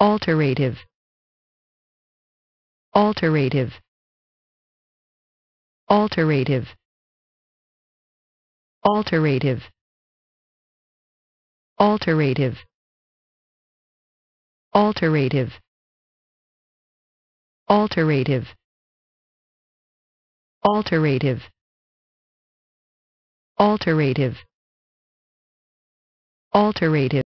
alterative alterative alterative alterative alterative alterative alterative alterative alterative alterative